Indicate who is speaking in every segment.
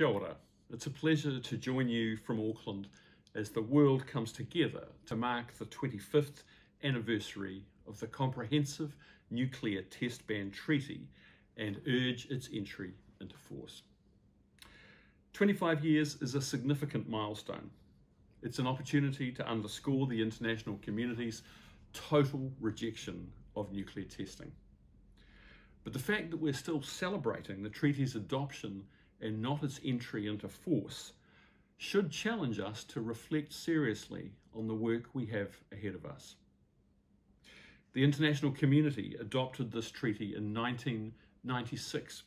Speaker 1: Kia ora. It's a pleasure to join you from Auckland as the world comes together to mark the 25th anniversary of the Comprehensive Nuclear Test Ban Treaty and urge its entry into force. 25 years is a significant milestone. It's an opportunity to underscore the international community's total rejection of nuclear testing. But the fact that we're still celebrating the treaty's adoption and not its entry into force should challenge us to reflect seriously on the work we have ahead of us. The international community adopted this treaty in 1996.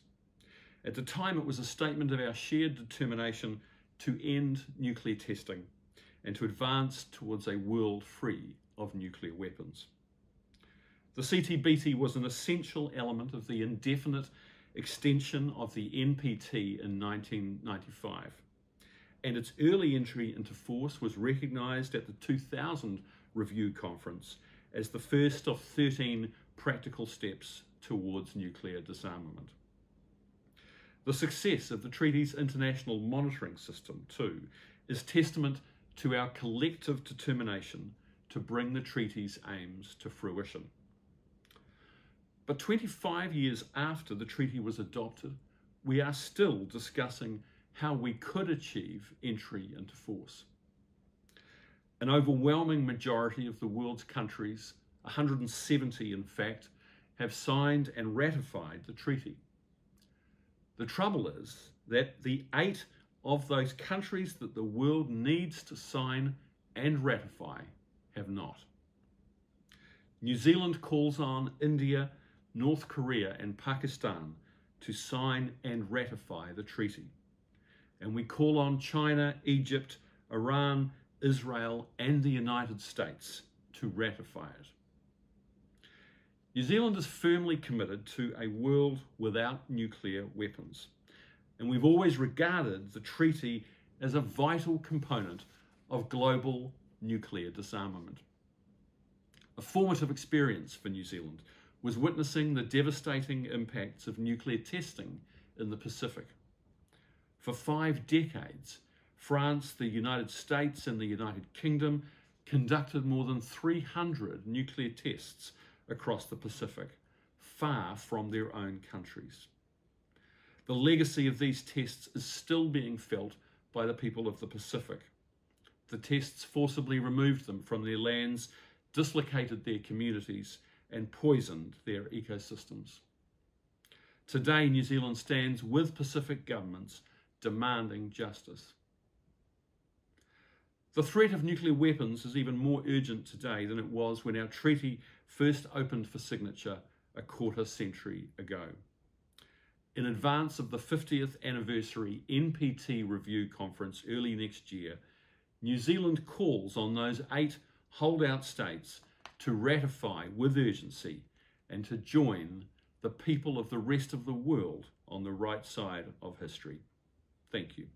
Speaker 1: At the time, it was a statement of our shared determination to end nuclear testing and to advance towards a world free of nuclear weapons. The CTBT was an essential element of the indefinite extension of the NPT in 1995, and its early entry into force was recognised at the 2000 Review Conference as the first of 13 practical steps towards nuclear disarmament. The success of the treaty's international monitoring system, too, is testament to our collective determination to bring the treaty's aims to fruition. But 25 years after the treaty was adopted, we are still discussing how we could achieve entry into force. An overwhelming majority of the world's countries, 170 in fact, have signed and ratified the treaty. The trouble is that the eight of those countries that the world needs to sign and ratify have not. New Zealand calls on India North Korea and Pakistan to sign and ratify the treaty. And we call on China, Egypt, Iran, Israel, and the United States to ratify it. New Zealand is firmly committed to a world without nuclear weapons, and we've always regarded the treaty as a vital component of global nuclear disarmament. A formative experience for New Zealand was witnessing the devastating impacts of nuclear testing in the Pacific. For five decades, France, the United States, and the United Kingdom conducted more than 300 nuclear tests across the Pacific, far from their own countries. The legacy of these tests is still being felt by the people of the Pacific. The tests forcibly removed them from their lands, dislocated their communities, and poisoned their ecosystems. Today, New Zealand stands with Pacific governments demanding justice. The threat of nuclear weapons is even more urgent today than it was when our treaty first opened for signature a quarter century ago. In advance of the 50th anniversary NPT review conference early next year, New Zealand calls on those eight holdout states to ratify with urgency and to join the people of the rest of the world on the right side of history. Thank you.